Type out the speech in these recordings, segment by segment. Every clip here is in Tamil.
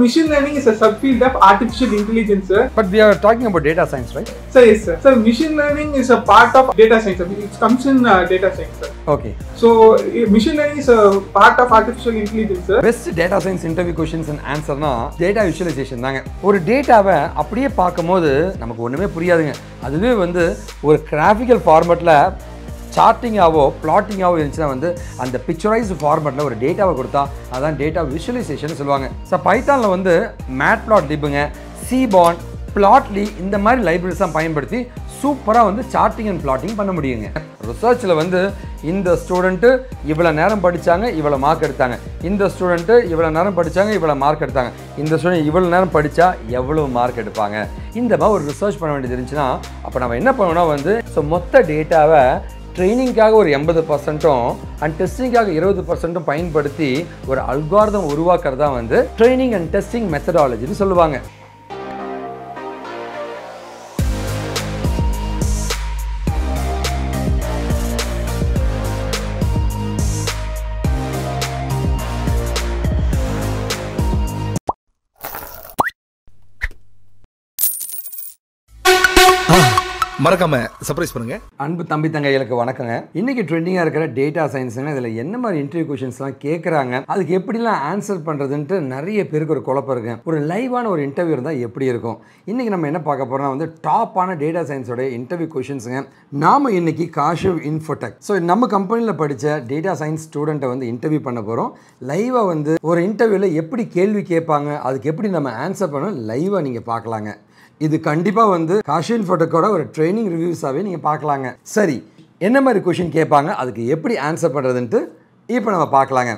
Machine learning is a subfield of artificial intelligence, sir. But we are talking about data science, right? So yes, sir. So machine learning is a part of data science. I mean, it comes in uh, data science, sir. Okay. So uh, machine learning is a part of artificial intelligence, sir. Best data science interview questions and ஆன்சர்னா data visualisation தாங்க ஒரு டேட்டாவை அப்படியே பார்க்கும்போது நமக்கு ஒன்றுமே புரியாதுங்க அதுவே வந்து ஒரு கிராஃபிக்கல் ஃபார்மேட்டில் சார்ட்டிங்காவோ பிளாட்டிங்காவோ இருந்துச்சுன்னா வந்து அந்த பிக்சரைஸ்டு ஃபார்மேட்டில் ஒரு டேட்டாவை கொடுத்தா அதான் டேட்டா விஷுவலைசேஷன் சொல்லுவாங்க. ஸோ பைத்தானில் வந்து மேட் பிளாட் லிப்புங்க சிபான் பிளாட்லி இந்த மாதிரி லைப்ரரிஸ் தான் பயன்படுத்தி சூப்பராக வந்து சார்ட்டிங் அண்ட் பிளாட்டிங் பண்ண முடியுங்க. ரிசர்ச்சில் வந்து இந்த ஸ்டூடெண்ட்டு இவ்வளோ நேரம் படித்தாங்க இவ்வளோ மார்க் எடுத்தாங்க. இந்த ஸ்டூடெண்ட்டு இவ்வளோ நேரம் படித்தாங்க இவ்வளோ மார்க் எடுத்தாங்க. இந்த ஸ்டூடெண்ட் இவ்வளோ நேரம் படித்தா எவ்வளோ மார்க் எடுப்பாங்க. இந்த மாதிரி ஒரு ரிசர்ச் பண்ண வேண்டியது இருந்துச்சுன்னா அப்போ நம்ம என்ன பண்ணணும்னா வந்து ஸோ மொத்த டேட்டாவை ட்ரைனிங்காக ஒரு எண்பது பர்சன்ட்டும் அண்ட் டெஸ்டிங்காக இருபது பர்சன்ட்டும் பயன்படுத்தி ஒரு அல்காரதம் உருவாக்குறது தான் வந்து ட்ரைனிங் அண்ட் டெஸ்டிங் மெத்தடாலஜின்னு சொல்லுவாங்க. மறக்காம சர்ப்ரைஸ் பண்ணுங்க. அன்பு தம்பி தங்கைகளுக்கு வணக்கங்க. இன்னைக்கு ட்ரெண்டிங்காக இருக்கிற டேட்டா சயின்ஸுங்க இதில் என்ன மாதிரி இன்டர்வியூ கொஷின்ஸ்லாம் கேட்குறாங்க அதுக்கு எப்படிலாம் ஆன்சர் பண்ணுறதுன்ட்டு நிறைய பேருக்கு ஒரு குழப்பம் இருக்கு. ஒரு லைவான ஒரு இன்டர்வியூ இருந்தால் எப்படி இருக்கும்? இன்றைக்கி நம்ம என்ன பார்க்க போகிறோம்னா வந்து டாப்பான டேட்டா சயின்ஸோட இன்டர்வியூ கொஷின்ஸுங்க நாம் இன்னைக்கு காஷிவ் இன்ஃபோடெக் ஸோ நம்ம கம்பெனியில் படித்த டேட்டா சயின்ஸ் ஸ்டூடெண்ட்டை வந்து இன்டர்வியூ பண்ண போகிறோம் லைவாக வந்து ஒரு இன்டர்வியூவில் எப்படி கேள்வி கேட்பாங்க அதுக்கு எப்படி நம்ம ஆன்சர் பண்ணணும் லைவாக நீங்கள் பார்க்கலாங்க. இது கண்டிப்பாக வந்து காஷின் ஃபோட்டோக்கோட ஒரு ட்ரைனிங் ரிவ்யூஸாகவே நீங்கள் பார்க்கலாங்க. சரி என்ன மாதிரி கொஷின் கேட்பாங்க? அதுக்கு எப்படி ஆன்சர் பண்ணுறதுன்ட்டு இப்போ நம்ம பார்க்கலாங்க.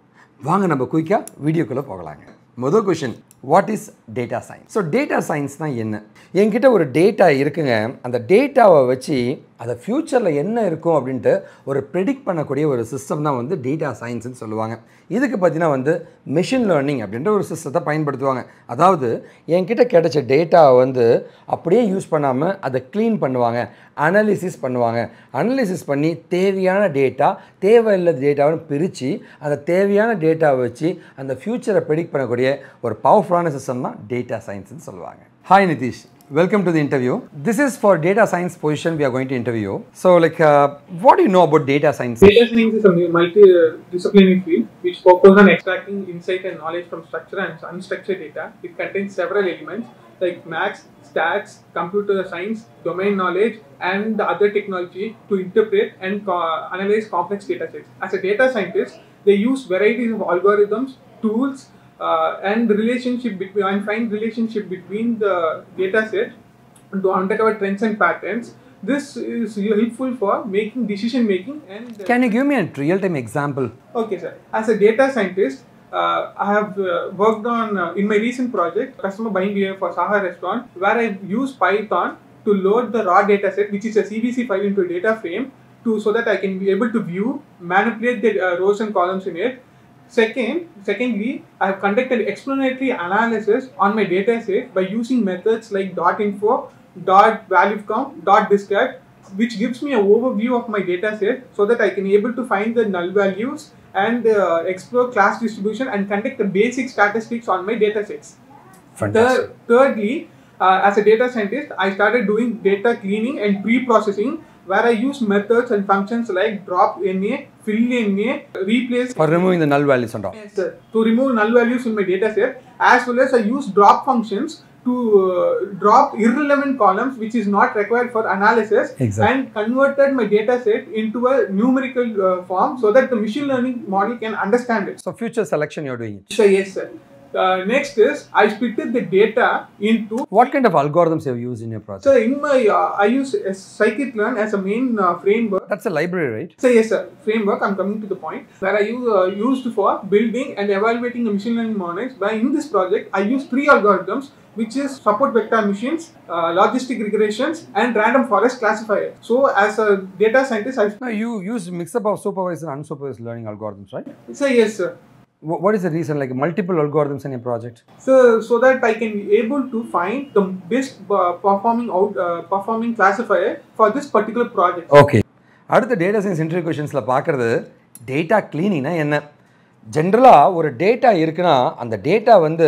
வாங்க நம்ம குயிக்காக வீடியோக்குள்ளே போகலாங்க. முதல் question what is data science so data சயின்ஸ்னால் என்ன? என்கிட்ட ஒரு டேட்டா இருக்குங்க. அந்த டேட்டாவை வச்சு அதை ஃப்யூச்சரில் என்ன இருக்கும் அப்படின்ட்டு ஒரு ப்ரெடிக்ட் பண்ணக்கூடிய ஒரு சிஸ்டம் தான் வந்து டேட்டா சயின்ஸ்னு சொல்லுவாங்க. இதுக்கு பார்த்தீங்கன்னா வந்து மிஷின் லேர்னிங் அப்படின்ற ஒரு சிஸ்டத்தை பயன்படுத்துவாங்க. அதாவது என்கிட்ட கிடைச்ச டேட்டாவை வந்து அப்படியே யூஸ் பண்ணாமல் அதை க்ளீன் பண்ணுவாங்க. அனாலிசிஸ் பண்ணுவாங்க. அனாலிசிஸ் பண்ணி தேவையான டேட்டா தேவையில்லாத டேட்டாவை பிரித்து அந்த தேவையான டேட்டாவை வச்சு அந்த ஃப்யூச்சரை ப்ரெடிக்ட் பண்ணக்கூடிய ஒரு பவர்ஃபுல்லான சிஸ்டம் தான் டேட்டா சயின்ஸ்னு சொல்லுவாங்க. Hi Nitish welcome to the interview this is for data science position we are going to interview so like what you know about data science Data science? Is a multidisciplinary field which focuses on extracting insight and knowledge from structured and unstructured data. It contains several elements like maths, stats, computer science, domain knowledge, and the other technology to interpret and co analyze complex data sets. As a data scientist, they use varieties of algorithms, tools, uh, and relationship between and find relationship between the data set to undercover trends and patterns. This is helpful for making decision making and. Can you give me a real time example? Okay, sir. As a data scientist, uh, I have uh, worked on uh, in my recent project customer buying behavior for Saha restaurant, where I use Python to load the raw data set, which is a CBC file into a data frame, to so that I can be able to view, manipulate the uh, rows and columns in it. Second, secondly, I have conducted explanatory analysis on my data set by using methods like dot info, dot value count, dot describe, which gives me an overview of my data set so that I can be able to find the null values and uh, explore class distribution and conduct the basic statistics on my data sets. Fantastic. Thirdly, uh, as a data scientist, I started doing data cleaning and pre-processing where I use methods and functions like drop NA, fill NA, replace. For removing the null values on top. Yes, sir. To remove null values in my data set, as well as I use drop functions to uh, drop irrelevant columns which is not required for analysis exactly. and converted my data set into a numerical uh, form so that the machine learning model can understand it. So future selection you're doing? So yes sir. Uh, next is I splitted the data into. What kind of algorithms have you used in your project? So in my uh, I use uh, scikit-learn as a main uh, framework. That's a library, right? So yes, sir. Framework. I'm coming to the point where I use, uh, used for building and evaluating machine learning models. By in this project, I use three algorithms which is support vector machines, uh, logistic regressions, and random forest classifier. So, as a data scientist, I now you use mix up of supervised and unsupervised learning algorithms, right? So yes, sir. Wh- What is the reason? Like multiple algorithms in your project? So so that I can be able to find the best uh, performing out uh, performing classifier for this particular project. Okay அடுத்த டேட்டா சயின்ஸ் இன்டர்வியூ கொஷின்ஸில் பார்க்குறது டேட்டா க்ளீனிங்னா என்ன ஜென்ரலாக ஒரு டேட்டா இருக்குன்னா அந்த டேட்டா வந்து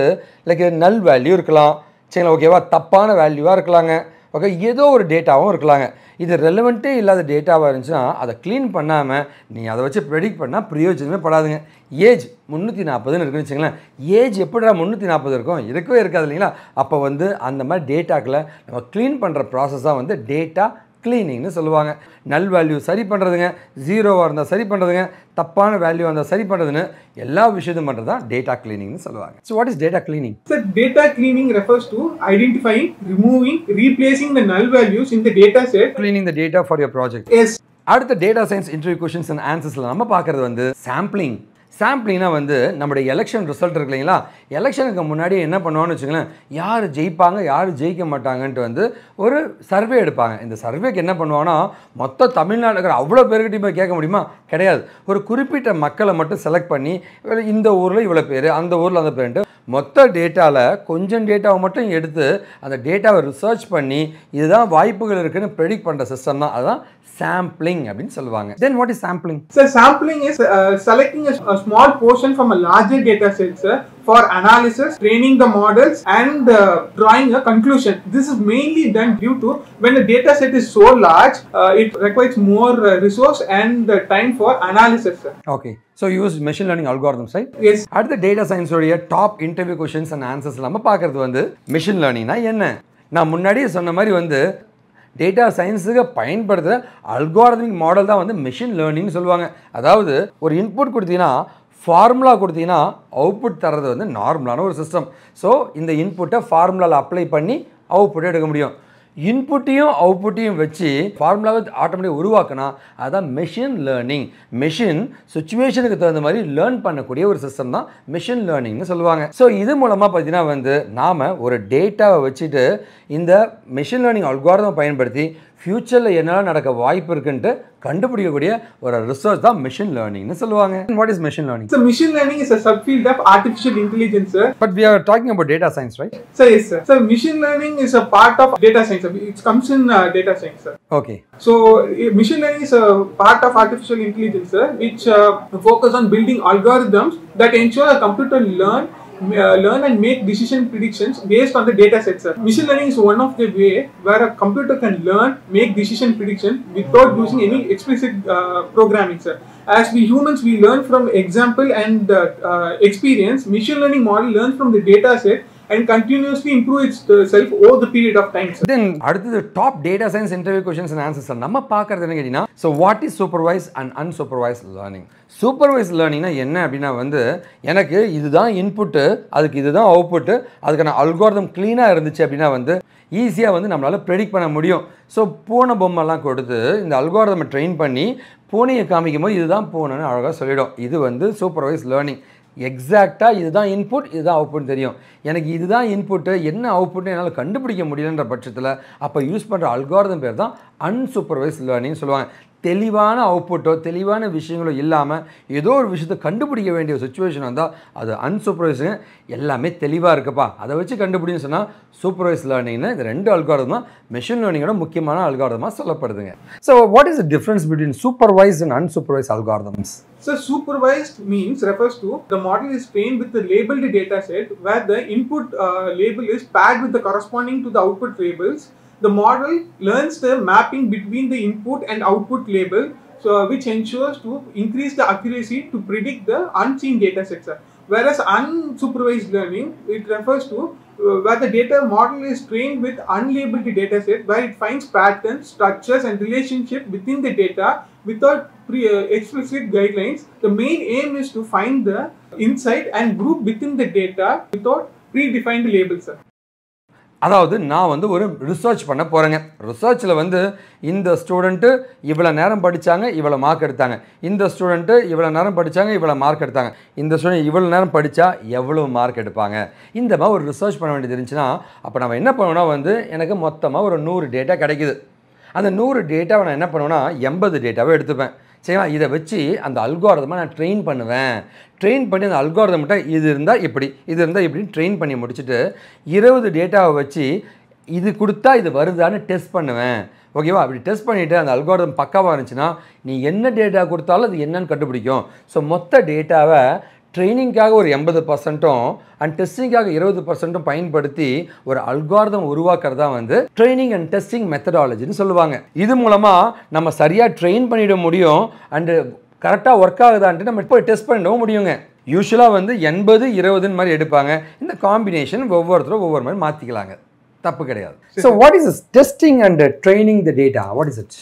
லைக் நல் வேல்யூ இருக்கலாம் சரிங்களா ஓகேவா தப்பான வேல்யூவாக இருக்கலாங்க ஓகே ஏதோ ஒரு டேட்டாவும் இருக்கலாங்க. இது ரெலவெண்ட்டே இல்லாத டேட்டாவாக இருந்துச்சுன்னா அதை க்ளீன் பண்ணாமல் நீ அதை வச்சு ப்ரெடிக்ட் பண்ணால் பிரயோஜனமே படாதுங்க. ஏஜ் முந்நூற்றி நாற்பதுன்னு இருக்குன்னு வச்சுங்களேன் ஏஜ் எப்படிடா முந்நூற்றி நாற்பது இருக்கும்? இருக்கவே இருக்காது இல்லைங்களா? அப்போ வந்து அந்த மாதிரி டேட்டாக்களை நம்ம க்ளீன் பண்ணுற ப்ராசஸ் தான் வந்து டேட்டா க்ளீனிங்னு சொல்லுவாங்க. நல் வேல்யூ சரி பண்ணுறதுங்க ஜீரோவாக இருந்தால் சரி பண்ணுறதுங்க தப்பான வேல்யூ இருந்தால் சரி பண்ணுறதுன்னு எல்லா விஷயத்தையும் பண்ணுறது தான் டேட்டா க்ளீனிங்னு சொல்லுவாங்க. So what is data cleaning So data cleaning refers to identifying, removing, replacing the null values in the data set. Cleaning the data for your project Yes, அடுத்த data science interview questions and ஆன்சர்ஸில் நம்ம பார்க்குறது வந்து சாம்பிளிங் சாம்பிளிங்னா வந்து நம்முடைய எலெக்ஷன் ரிசல்ட் இருக்கு இல்லைங்களா? எலெக்ஷனுக்கு முன்னாடி என்ன பண்ணுவான்னு வச்சுங்களேன் யார் ஜெயிப்பாங்க யார் ஜெயிக்க மாட்டாங்கன்ட்டு வந்து ஒரு சர்வே எடுப்பாங்க. இந்த சர்வேக்கு என்ன பண்ணுவாங்கன்னா மொத்த தமிழ்நாடு இருக்கிற அவ்வளோ பேர்கிட்டையும் போய் கேட்க முடியுமா? கிடையாது. ஒரு குறிப்பிட்ட மக்களை மட்டும் செலக்ட் பண்ணி இந்த ஊரில் இவ்வளோ பேர் அந்த ஊரில் அந்த பேருன்ட்டு மொத்த டேட்டாவில் கொஞ்சம் டேட்டாவை மட்டும் எடுத்து அந்த டேட்டாவை ரிசர்ச் பண்ணி இதுதான் வாய்ப்புகள் இருக்குன்னு ப்ரெடிக்ட் பண்ணுற சிஸ்டம் தான். அதுதான் சாம்பிளிங் அப்படின்னு சொல்லுவாங்க. Then what is sampling sir sampling is selecting small portion from a larger data set sir for analysis, training the models, and uh, drawing a conclusion. This is mainly done due to when the data set is so large, uh, it requires more uh, resource and time for analysis. Sir. Okay so use machine learning algorithms right Yes, அடுத்த data சயின்ஸோடைய top interview questions and answers நம்ம பார்க்குறது வந்து மிஷின் லேர்னிங்னா என்ன நான் முன்னாடியே சொன்ன மாதிரி வந்து டேட்டா சயின்ஸுக்கு பயன்படுத்துகிற அல்காரதமிக் மாடல் தான் வந்து மிஷின் லேர்னிங்னு சொல்லுவாங்க அதாவது ஒரு இன்புட் கொடுத்தீங்கன்னா ஃபார்முலா கொடுத்தீங்கன்னா அவுட்புட் தர்றது வந்து நார்மலான ஒரு சிஸ்டம் ஸோ இந்த இன்புட்டை ஃபார்முலாவில் அப்ளை பண்ணி அவுட்புட்டை எடுக்க முடியும். இன்புட்டையும் அவுட்புட்டையும் வச்சு ஃபார்முலாவை ஆட்டோமேட்டிக் உருவாக்கினா அதுதான் மெஷின் லேர்னிங் மெஷின் சுச்சுவேஷனுக்கு தகுந்த மாதிரி லேர்ன் பண்ணக்கூடிய ஒரு சிஸ்டம் தான் மிஷின் லேர்னிங்னு சொல்லுவாங்க. ஸோ இது மூலமாக பார்த்தீங்கன்னா வந்து நாம் ஒரு டேட்டாவை வச்சுட்டு இந்த மிஷின் லேர்னிங் அல்காரதம் பயன்படுத்தி ஃப்யூச்சரில் என்னெல்லாம் நடக்க வாய்ப்பு இருக்குன்ட்டு கண்டுபிடிக்கக்கூடிய ஒரு ரிசர்ச் தான் மிஷின் லேர்னிங்னு சொல்லுவாங்க what is machine learning so machine learning is a subfield of artificial intelligence, sir. But we are talking about data science right yes, sir. So machine learning is a part of data science. It comes in uh, data science, sir. ஓகே uh, machine learning is a part of artificial intelligence, sir, which uh, focus on building algorithms that ensure a computer learn. Uh, learn and make decision predictions based on the data set sir. machine learning is one of the way where a computer can learn make decision prediction without using any explicit uh, programming sir as we humans we learn from example and uh, uh, experience machine learning model learns from the data set and continuously improve itself uh, over the period of time sir. Then அடுத்தது top data science interview questions and answers நம்ம பார்க்கறது என்ன கேட்டிங்கன்னா so what is supervised and unsupervised learning supervised லேர்னிங்னா என்ன அப்படின்னா வந்து எனக்கு இதுதான் இன்புட்டு அதுக்கு இதுதான் அவுட்புட்டு அதுக்கான அல்கோர்தம் க்ளீனாக இருந்துச்சு அப்படின்னா வந்து ஈஸியாக வந்து நம்மளால் ப்ரெடிக்ட் பண்ண முடியும். ஸோ பூனை பொம்மைலாம் கொடுத்து இந்த அல்காரதமை ட்ரெயின் பண்ணி பூனையை காமிக்கும் போது இதுதான் பூனைன்னு அழகாக சொல்லிடும். இது வந்து சூப்பர்வைஸ் லேர்னிங் எக்ஸாக்டாக இதுதான் இன்புட் இதுதான் அவுட்புட் தெரியும். எனக்கு இதுதான் இன்புட்டு என்ன அவுட்புட்னு என்னால் கண்டுபிடிக்க முடியலன்ற பட்சத்தில் அப்போ யூஸ் பண்ணுற அல்காரதம் பேர் தான் அன்சூப்பர்வைஸ் லேர்னிங் சொல்லுவாங்க. தெளிவான அவுட்புட்டோ தெளிவான விஷயங்களோ இல்லாமல் ஏதோ ஒரு விஷயத்தை கண்டுபிடிக்க வேண்டிய சுச்சுவேஷன் வந்தால் அது அன்சூப்பர்வைஸுங்க எல்லாமே தெளிவாக இருக்குப்பா. அதை வச்சு கண்டுபிடின்னு சொன்னால் சூப்பர்வைஸ் லேர்னிங்னா இந்த ரெண்டு அல்காரதம் தான் மெஷின் லேர்னிங்கோட முக்கியமான அல்காரதமாக சொல்லப்படுதுங்க. So what is the difference between supervised and unsupervised algorithms So supervised means refers to the model is trained with the labeled data set where the input uh, label is paired with the corresponding to the output. The model learns the mapping between the input and output label, so which ensures to increase the accuracy to predict the unseen data sets. Whereas unsupervised learning, it refers to uh, where the data model is trained with unlabeled data set where it finds patterns, structures and relationship within the data without pre- uh, explicit guidelines. The main aim is to find the insight and group within the data without predefined labels. அதாவது நான் வந்து ஒரு ரிசர்ச் பண்ண போகிறேங்க ரிசர்ச்சில் வந்து இந்த ஸ்டூடெண்ட்டு இவ்வளோ நேரம் படித்தாங்க இவ்வளோ மார்க் எடுத்தாங்க. இந்த ஸ்டூடெண்ட்டு இவ்வளோ நேரம் படித்தாங்க இவ்வளோ மார்க் எடுத்தாங்க. இந்த ஸ்டூடெண்ட் இவ்வளோ நேரம் படித்தா எவ்வளோ மார்க் எடுப்பாங்க? இந்த மாதிரி ஒரு ரிசர்ச் பண்ண வேண்டியது இருந்துச்சுன்னா அப்போ நம்ம என்ன பண்ணோம்னா வந்து எனக்கு மொத்தமாக ஒரு நூறு டேட்டா கிடைக்குது. அந்த நூறு டேட்டாவை நான் என்ன பண்ணுவேன்னா எண்பது டேட்டாவை எடுத்துப்பேன். சரிங்களா? இதை வச்சு அந்த அல்கோரதமாக நான் ட்ரெயின் பண்ணுவேன். ட்ரெயின் பண்ணி அந்த அல்காரதம் இது இருந்தால் இப்படி இது இருந்தால் இப்படின்னு ட்ரெயின் பண்ணி முடிச்சுட்டு இருபது டேட்டாவை வச்சு இது கொடுத்தா இது வருதான்னு டெஸ்ட் பண்ணுவேன். ஓகேவா அப்படி டெஸ்ட் பண்ணிவிட்டு அந்த அல்காரதம் பக்காவாக இருந்துச்சுன்னா நீ என்ன டேட்டா கொடுத்தாலும் அது என்னன்னு கண்டுபிடிக்கும். ஸோ மொத்த டேட்டாவை ட்ரைனிங்காக ஒரு எண்பது பர்சன்ட்டும் அண்ட் டெஸ்டிங்காக இருபது பர்சன்ட்டும் பயன்படுத்தி ஒரு அல்கார்தம் உருவாக்குறது தான் வந்து ட்ரைனிங் அண்ட் டெஸ்டிங் மெத்தடாலஜின்னு சொல்லுவாங்க. இது மூலமாக நம்ம சரியாக ட்ரெயின் பண்ணிட முடியும் அண்டு கரெக்டாக ஒர்க் ஆகுதான்ட்டு நம்ம போய் டெஸ்ட் பண்ணிடவும் முடியுங்க யூஸ்வலாக வந்து எண்பது இருபதுன்னு மாதிரி எடுப்பாங்க இந்த காம்பினேஷன் ஒவ்வொருத்தரும் ஒவ்வொரு மாதிரி மாற்றிக்கலாங்க தப்பு கிடையாது so what is testing and training the data what is it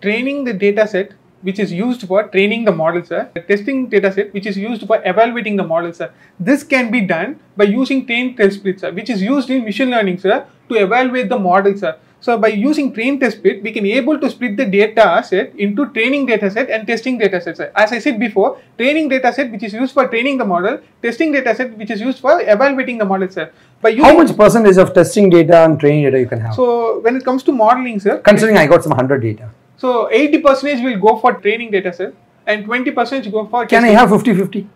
training the data set which is used for training the model, sir. The testing data set which is used for evaluating the model, sir. This can be done by using train test split, sir, which is used in machine learning, sir, to evaluate the model, sir. So by using train test split, we can able to split the data set into training data set and testing data set. As I said before, training data set which is used for training the model, testing data set which is used for evaluating the model, sir. By How much percentage of testing data and training data you can have? so when it comes to modeling, sir, Considering I got some 100 data. So 80 percentage will go for training data set and 20 percentage go for Can I have 50-50?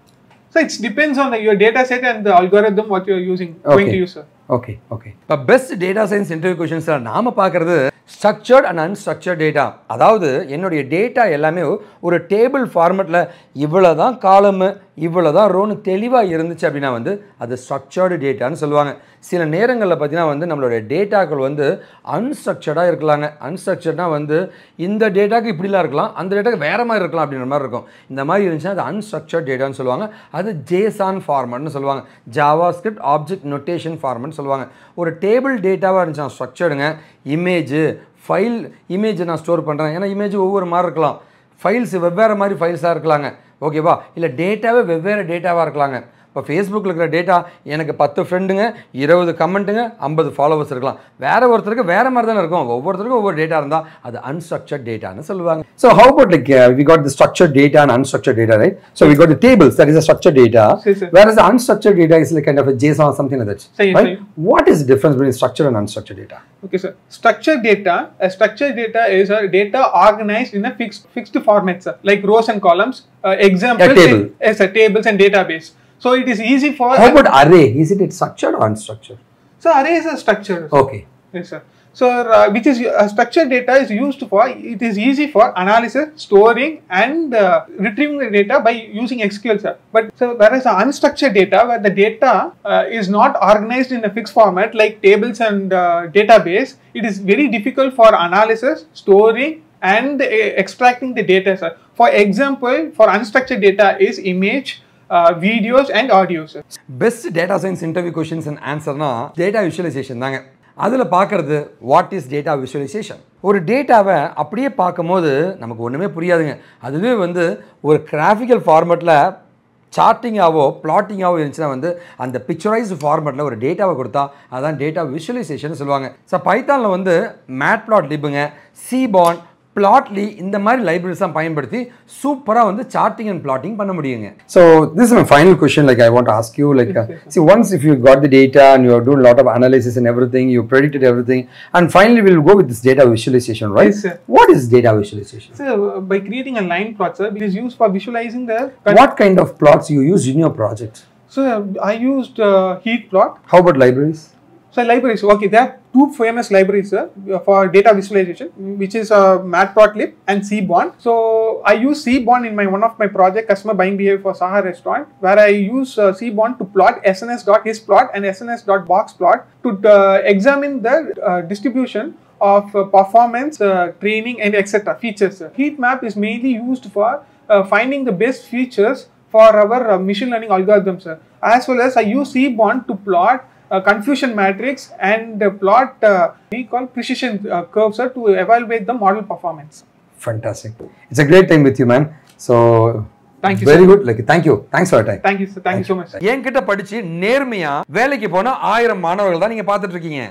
So it depends on the, your data set and the algorithm what you're using going to use. Sir. Okay okay இப்போ பெஸ்ட் டேட்டா சயின்ஸ் இன்டர்வியூ கொஷின்ஸில் நாம பார்க்குறது ஸ்ட்ரக்சர்ட் அண்ட் அன்ஸ்ட்ரக்சர்ட் டேட்டா அதாவது என்னுடைய டேட்டா எல்லாமே ஒரு டேபிள் ஃபார்மெட்டில் இவ்வளோ தான் காலமு இவ்வளோ தான் ரோன்னு தெளிவாக இருந்துச்சு அப்படின்னா வந்து அது ஸ்ட்ரக்சர்டு டேட்டான்னு சொல்லுவாங்க. சில நேரங்களில் பார்த்தீங்கன்னா வந்து நம்மளுடைய டேட்டாக்கள் வந்து அன்ஸ்ட்ரக்சர்டாக இருக்கலாங்க. அன்ஸ்ட்ரக்சர்ட்னா வந்து இந்த டேட்டாக்கு இப்படிலாம் இருக்கலாம் அந்த டேட்டாக்கு வேறு மாதிரி இருக்கலாம் அப்படின்ற மாதிரி இருக்கும். இந்த மாதிரி இருந்துச்சுன்னா அது அன்ஸ்ட்ரக்சர்ட் டேட்டான்னு சொல்லுவாங்க. அது ஜேசான் ஃபார்மெட்னு சொல்லுவாங்க. ஜாவா ஸ்கிரிப்ட் ஆப்ஜெக்ட் நொட்டேஷன் ஃபார்மெட்னு சொல்லுவாங்க. ஒரு டேபிள் டேட்டாவாக இருந்துச்சுன்னா ஸ்ட்ரக்சர்டுங்க இமேஜு ஃபைல் இமேஜ் நான் ஸ்டோர் பண்ணுறேன் ஏன்னா இமேஜ் ஒவ்வொரு மாதிரி இருக்கலாம். ஃபைல்ஸ் வெவ்வேறு மாதிரி ஃபைல்ஸாக இருக்கலாங்க. ஓகேவா இல்லை டேட்டாவே வெவ்வேறு டேட்டாவாக இருக்கலாங்க. இப்போ ஃபேஸ்புக்கில் இருக்கிற டேட்டா எனக்கு பத்து ஃப்ரெண்டுங்க இருபது கமெண்ட்டுங்க ஐம்பது ஃபாலோவர்ஸ் இருக்கலாம் வேற ஒருத்தருக்கு வேற மாதிரி தானே இருக்கும் ஒவ்வொருத்தருக்கும் ஒவ்வொரு டேட்டா இருந்தால் அது அன்ஸ்ட்ரக்சர்ட் டேட்டான்னு சொல்லுவாங்க so how about like we got the structured data and unstructured data right so we got the tables that is a structured data. Where is unstructured data is like kind of JSON or something like that Same, right same. what is the difference between structured and unstructured data Okay, sir. Structured data, a structured data is a data organized in a fixed fixed format, sir, like rows and columns, uh, examples, A table. yes, sir, tables and database. So it is easy for. how about array is it structured or unstructured so array is a structure. okay Yes, sir. So, uh, which is uh, structured data is used for, it is easy for analysis, storing, and uh, retrieving the data by using SQL, sir. But so, whereas unstructured data, where the data uh, is not organized in a fixed format like tables and uh, database, it is very difficult for analysis, storing, and uh, extracting the data, sir. For example, for unstructured data is image, videos and audios best data science interview questions and ஆன்சர்னா data visualisation தாங்க அதில் பார்க்குறது வாட் இஸ் டேட்டா விஷுவலைசேஷன் ஒரு டேட்டாவை அப்படியே பார்க்கும்போது நமக்கு ஒன்றுமே புரியாதுங்க. அதுவே வந்து ஒரு கிராஃபிக்கல் ஃபார்மெட்டில் சார்ட்டிங்காவோ பிளாட்டிங்காவோ இருந்துச்சுன்னா வந்து அந்த பிக்சரைஸ்டு ஃபார்மெட்டில் ஒரு டேட்டாவை கொடுத்தா அதான் டேட்டா விஷுவலைசேஷன் சொல்லுவாங்க. ஸோ பைத்தானில் வந்து மேட் பிளாட் லிபுங்க சிபான் பிளாட்லி இந்த மாதிரி லைப்ரரிஸ் தான் பயன்படுத்தி சூப்பராக வந்து சார்ட்டிங் அண்ட் பிளாட்டிங் பண்ண முடியுங்க so this my final question like I want ask you like see once if you got the data and you do lot of analysis and everything you predicted everything and finally will go with this data visualisation right Yes, sir. What is data visualisation So, uh, by creating a line plot, sir, it is used for visualizing the. What kind of plots you use in your project? So, uh, I used uh, heat plot. How about libraries? So, libraries. Okay, there are two famous libraries, sir, for data visualization, which is uh, Matplotlib and Cbond. So, I use Cbond in my one of my project, customer buying behavior for Saha restaurant, where I use uh, Cbond to plot sns.hisplot and sns.boxplot to uh, examine the uh, distribution of uh, performance, uh, training, and etc. features. Heat map is mainly used for uh, finding the best features for our uh, machine learning algorithms. As well as I use Cbond to plot uh, confusion matrix and uh, plot uh, we call precision uh, curves sir, to evaluate the model performance. Fantastic. It's a great time with you, man. So, Thank you, Very sir. good. Like, thank you. Thanks for your time. Thank you, sir. Thank you so much. sir. என்கிட்ட படிச்சு நேர்மையா வேலைக்கு போன ஆயிரம் மாணவர்கள் தான் நீங்க பார்த்துட்டு இருக்கீங்க